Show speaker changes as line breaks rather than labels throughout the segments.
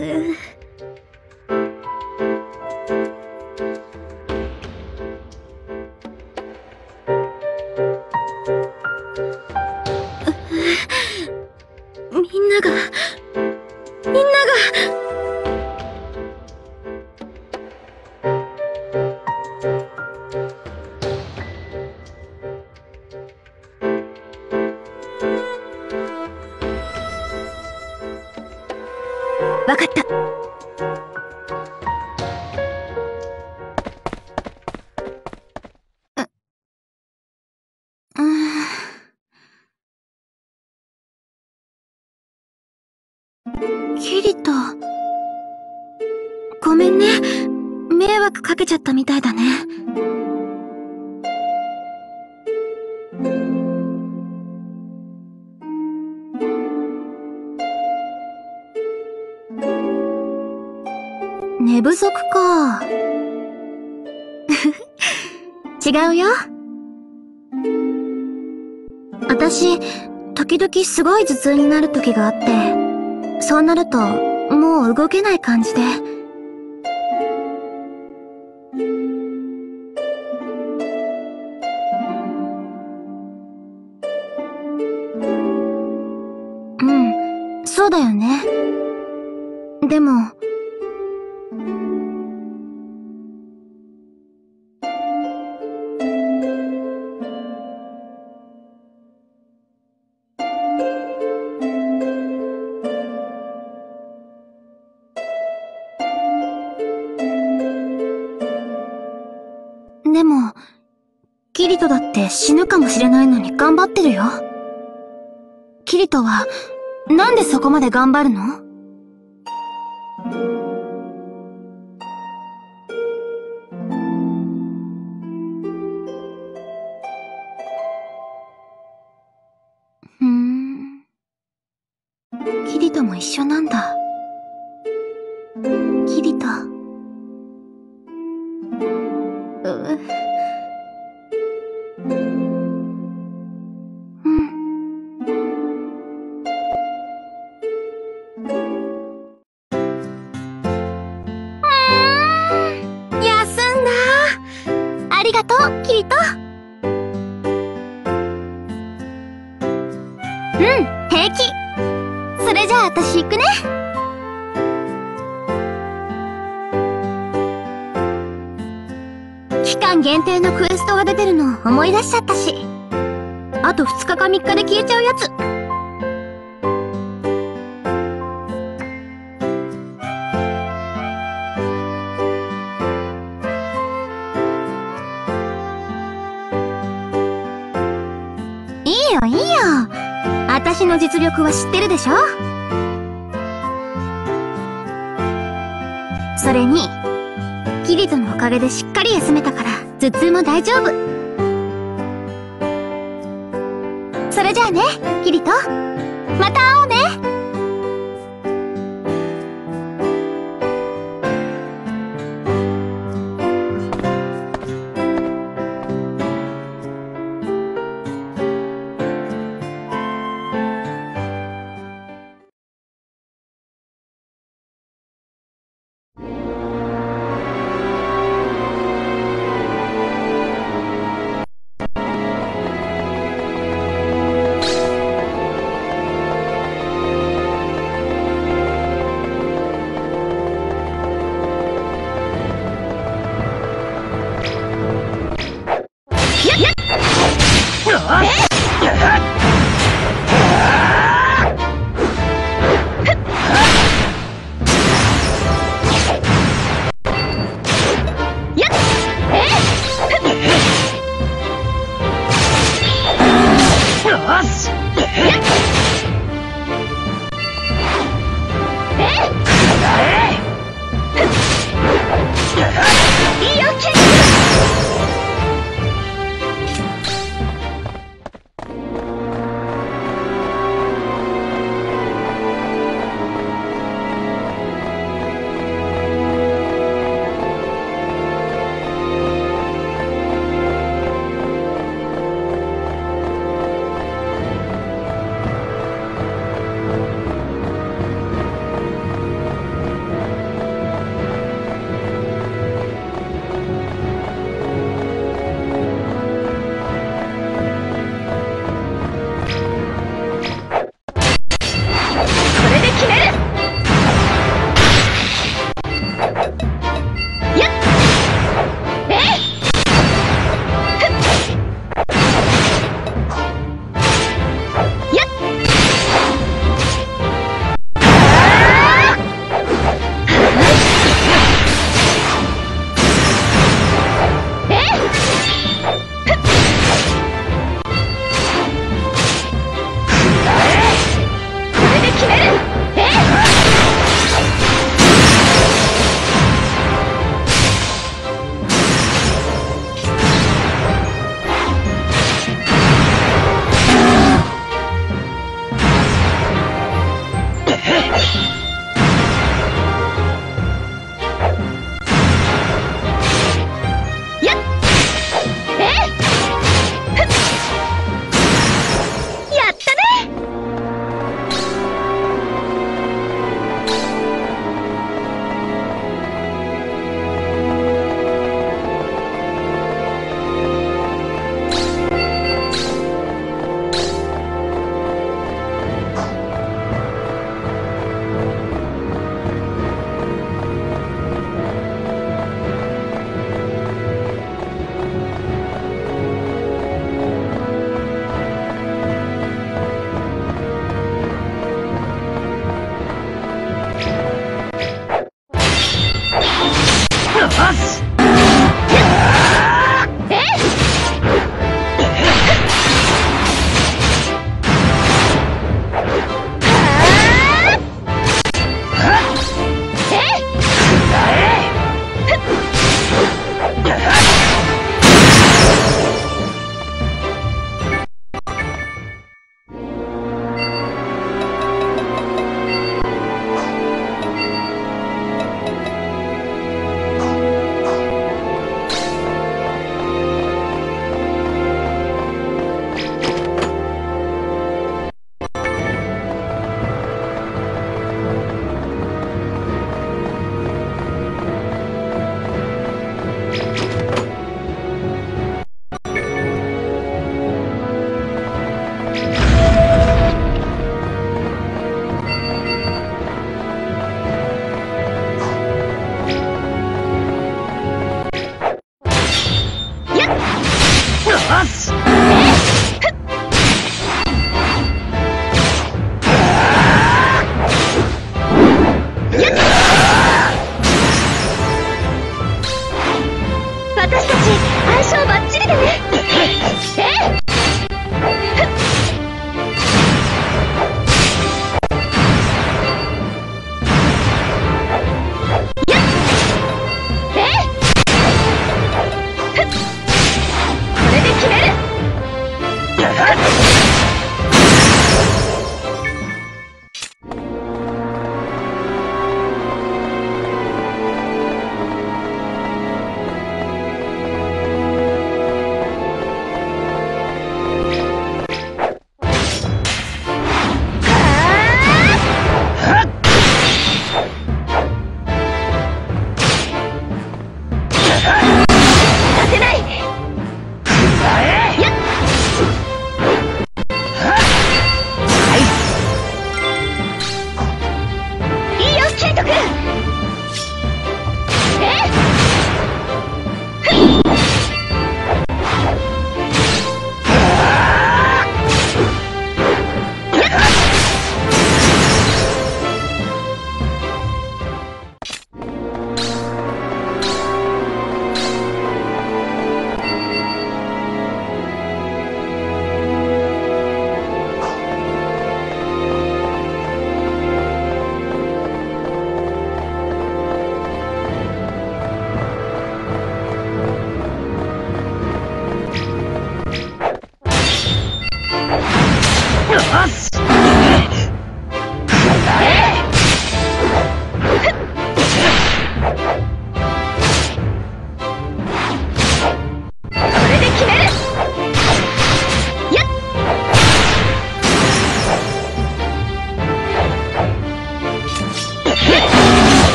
みかった。キリト。ごめんね。迷惑かけちゃったみたいだね。不足か。違うよ。私、時々すごい頭痛になる時があって、そうなると、もう動けない感じで。って死ぬかもしれないのに頑張ってるよ。キリトは、なんでそこまで頑張るの？ふーん。キリトも一緒なんだ。期間限定のクエストが出てるの思い出しちゃったし。あと2日か3日で消えちゃうやつ。いいよいいよ。私の実力は知ってるでしょ？それに、キリトのおかげでしっかり休めたから、頭痛も大丈夫。それじゃあね、キリト。また会おうね。us.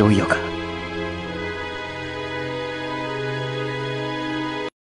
いよいよか